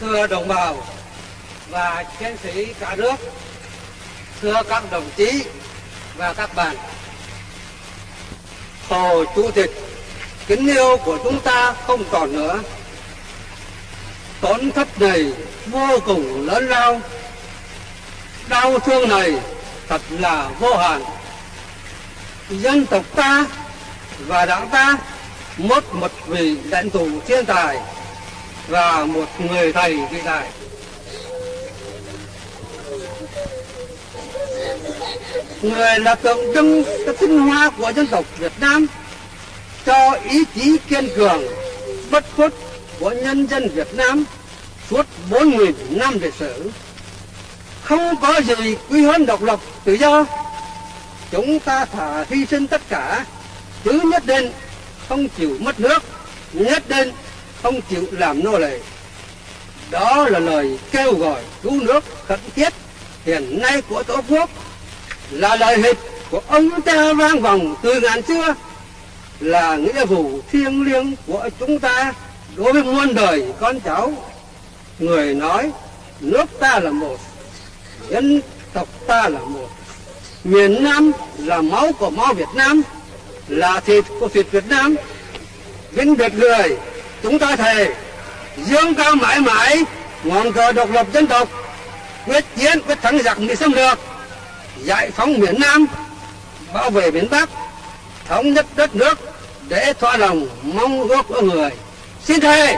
thưa đồng bào và chiến sĩ cả nước, thưa các đồng chí và các bạn hồ chủ tịch, kính yêu của chúng ta không còn nữa. Tổn thất này vô cùng lớn lao. Đau thương này thật là vô hạn. Dân tộc ta và đảng ta mất một vị lãnh tụ thiên tài và một người thầy vĩ đại người là tượng trưng cho tinh hoa của dân tộc Việt Nam cho ý chí kiên cường bất khuất của nhân dân Việt Nam suốt 4.000 năm lịch sử. Không có gì quý hơn độc lập tự do. Chúng ta thả hy sinh tất cả, chứ nhất định không chịu mất nước, nhất định không chịu làm nô lệ. Đó là lời kêu gọi cứu nước khẩn thiết hiện nay của Tổ quốc, là lời hịch của ông cha vang vọng từ ngàn xưa, là nghĩa vụ thiêng liêng của chúng ta đối với muôn đời con cháu. Người nói nước ta là một, dân tộc ta là một, miền Nam là máu của máu Việt Nam, là thịt của thịt Việt Nam. Vinh Việt người, chúng ta thề, dương cao mãi mãi, ngọn cờ độc lập dân tộc, quyết chiến quyết thắng giặc mỹ xâm lược, giải phóng miền Nam, bảo vệ miền Bắc, thống nhất đất nước để thỏa lòng mong ước của người. Xin thề,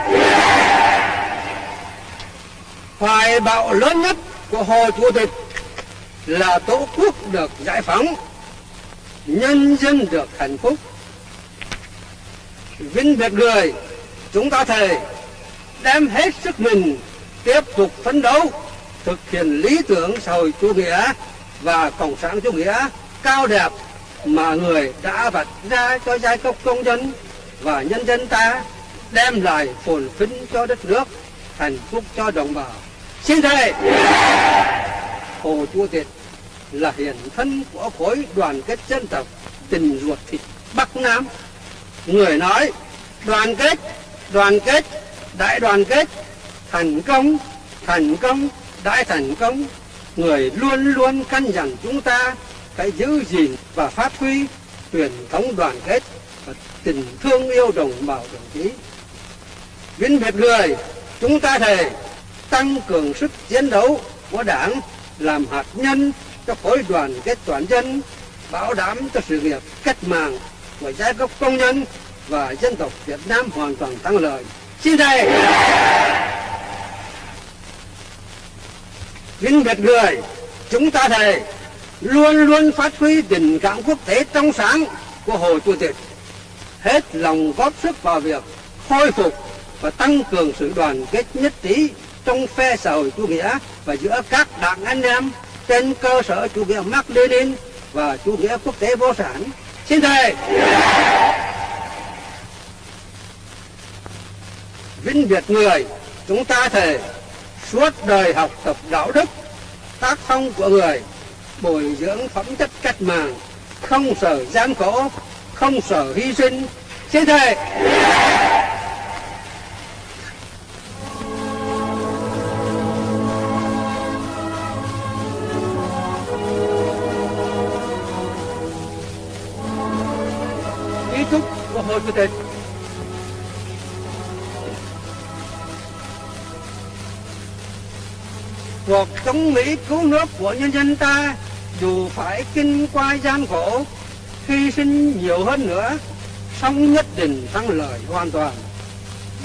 hoài bạo lớn nhất của hồ chủ tịch là tổ quốc được giải phóng, nhân dân được hạnh phúc. Vinh biệt người chúng ta thề, đem hết sức mình tiếp tục phấn đấu, thực hiện lý tưởng xã hội chủ nghĩa và cộng sản chủ nghĩa cao đẹp mà người đã vạch ra cho giai cấp công dân và nhân dân ta, đem lại phồn vinh cho đất nước, hạnh phúc cho đồng bào. Xin thề, hồ chủ tịch là hiện thân của khối đoàn kết dân tộc tình ruột thịt bắc nam. Người nói, đoàn kết đoàn kết, đại đoàn kết, thành công thành công, đại thành công. Người luôn luôn căn dặn chúng ta phải giữ gìn và phát huy truyền thống đoàn kết và tình thương yêu đồng bào đồng chí. Vinh việt người chúng ta thề tăng cường sức chiến đấu của đảng, làm hạt nhân cho khối đoàn kết toàn dân, bảo đảm cho sự nghiệp cách mạng của giai cấp công nhân và dân tộc Việt Nam hoàn toàn thắng lợi. Xin thầy Vinh Việt người, chúng ta thề luôn luôn phát huy tình cảm quốc tế trong sáng của Hồ Chủ tịch, hết lòng góp sức vào việc khôi phục và tăng cường sự đoàn kết nhất trí trong phe xã hội chủ nghĩa và giữa các đảng anh em trên cơ sở chủ nghĩa Mark Lenin và chủ nghĩa quốc tế vô sản. Xin thề. Vinh Việt người, chúng ta thề suốt đời học tập đạo đức, tác phong của người, bồi dưỡng phẩm chất cách mạng, không sợ gian khổ, không sợ hy sinh. Xin thề. ý thức của Hồ Chủ tịch cuộc chống Mỹ cứu nước của nhân dân ta dù phải kinh qua gian khổ, hy sinh nhiều hơn nữa, song nhất định thắng lợi hoàn toàn.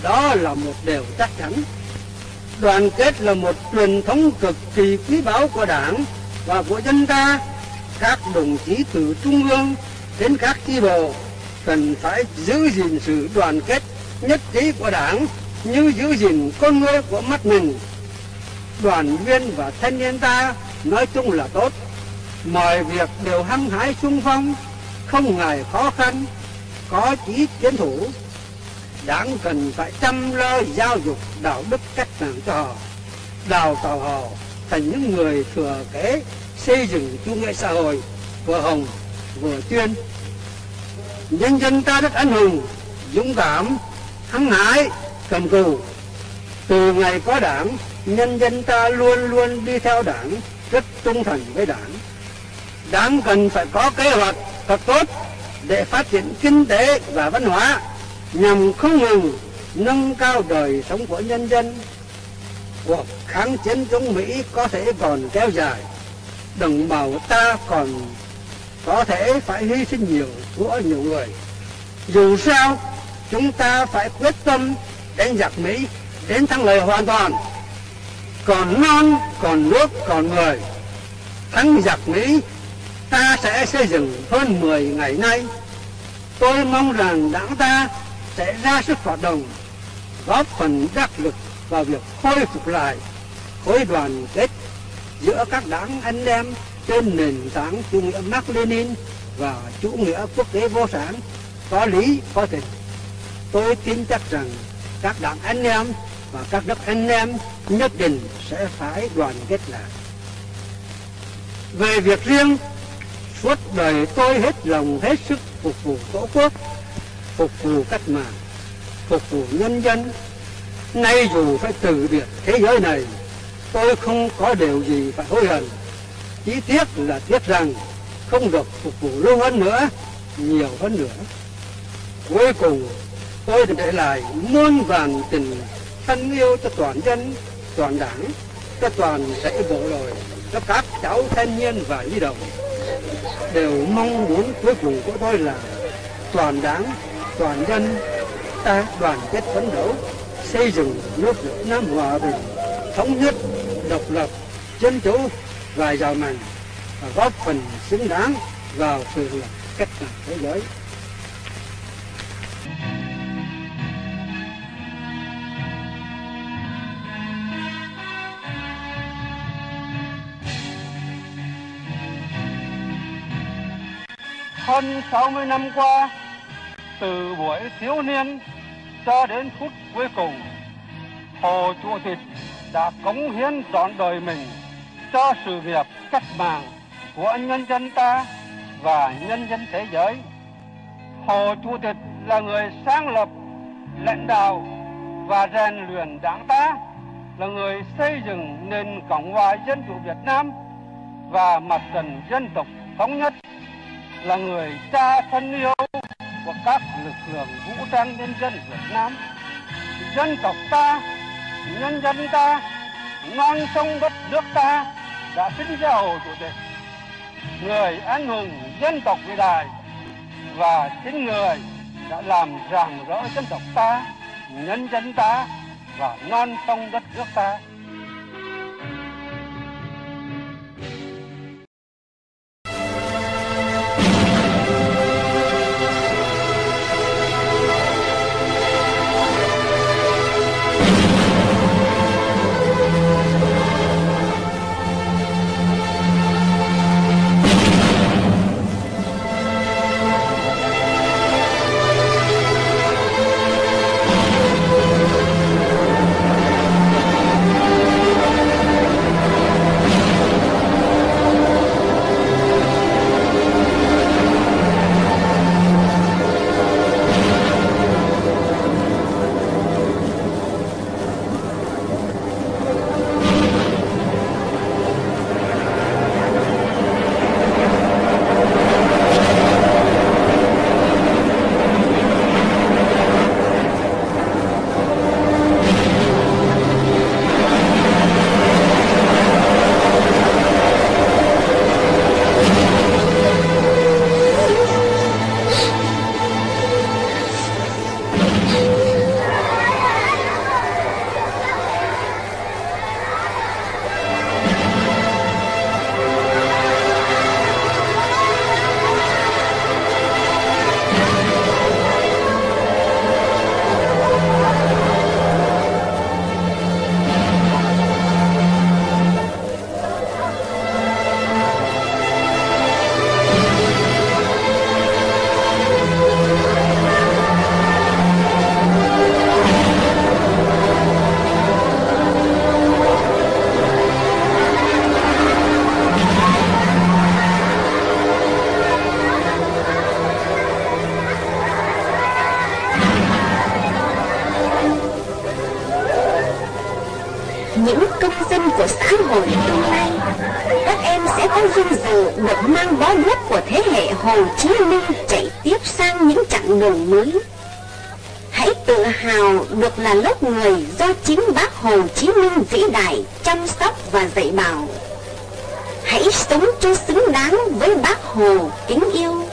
Đó là một điều chắc chắn. Đoàn kết là một truyền thống cực kỳ quý báu của đảng và của dân ta. Các đồng chí từ trung ương đến các chi bộ cần phải giữ gìn sự đoàn kết nhất trí của đảng như giữ gìn con người của mắt mình đoàn viên và thanh niên ta, nói chung là tốt. Mọi việc đều hăng hái sung phong, không ngại khó khăn, có chí chiến thủ. Đảng cần phải chăm lo giáo dục đạo đức cách mạng cho họ, đào tạo họ thành những người thừa kế, xây dựng chủ nghĩa xã hội, vừa hồng, vừa chuyên. Nhân dân ta rất anh hùng, dũng cảm, hăng hái, cầm cù. Từ ngày có đảng nhân dân ta luôn luôn đi theo đảng, rất trung thành với đảng. Đảng cần phải có kế hoạch thật tốt để phát triển kinh tế và văn hóa nhằm không ngừng nâng cao đời sống của nhân dân. Cuộc kháng chiến chống Mỹ có thể còn kéo dài, đồng bào ta còn có thể phải hy sinh nhiều của nhiều người. Dù sao, chúng ta phải quyết tâm đánh giặc Mỹ đến thắng lợi hoàn toàn còn non, còn nước, còn người. Thắng giặc Mỹ, ta sẽ xây dựng hơn 10 ngày nay. Tôi mong rằng đảng ta sẽ ra sức hoạt động, góp phần đắc lực vào việc khôi phục lại khối đoàn kết giữa các đảng anh em trên nền tảng chủ nghĩa Mark Lenin và chủ nghĩa quốc tế vô sản. Có lý, có tình. Tôi tin chắc rằng các đảng anh em và các đất anh em nhất định sẽ phải đoàn kết lại. Về việc riêng, suốt đời tôi hết lòng hết sức phục vụ tổ quốc, phục vụ cách mạng, phục vụ nhân dân. Nay dù phải từ biệt thế giới này, tôi không có điều gì phải hối hận. Chỉ tiếc là tiếc rằng không được phục vụ lâu hơn nữa, nhiều hơn nữa. Cuối cùng, tôi để lại muôn vàn tình thân yêu cho toàn dân, toàn đảng, cho toàn thể bộ đội, cho các cháu thanh niên và nhi đồng. Đều mong muốn cuối cùng của tôi là toàn đảng, toàn dân ta đoàn kết phấn đấu xây dựng nước Việt Nam hòa bình, thống nhất, độc lập, dân chủ và giàu mạnh và góp phần xứng đáng vào sự nghiệp cách mạng thế giới. Hơn 60 năm qua, từ buổi thiếu niên cho đến phút cuối cùng, Hồ Chủ tịch đã cống hiến trọn đời mình cho sự nghiệp cách mạng của nhân dân ta và nhân dân thế giới. Hồ Chủ tịch là người sáng lập, lãnh đạo và rèn luyện đảng ta, là người xây dựng nền Cộng hòa Dân chủ Việt Nam và mặt trận dân tộc thống nhất, là người cha thân yêu của các lực lượng vũ trang nhân dân Việt Nam. Dân tộc ta, nhân dân ta, non sông đất nước ta đã sinh ra Hồ Chủ tịch, người anh hùng dân tộc vĩ đại và chính người đã làm rạng rỡ dân tộc ta, nhân dân ta và non sông đất nước ta. Hội tương lai. Các em sẽ có vinh dự được mang bó đuốc của thế hệ Hồ Chí Minh chạy tiếp sang những chặng đường mới. Hãy tự hào được là lớp người do chính bác Hồ Chí Minh vĩ đại, chăm sóc và dạy bảo. Hãy sống cho xứng đáng với bác Hồ kính yêu.